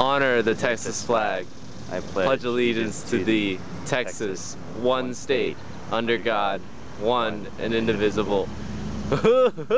Honor the Texas flag. I Pledge allegiance to thee, Texas, one state, under God, one and indivisible.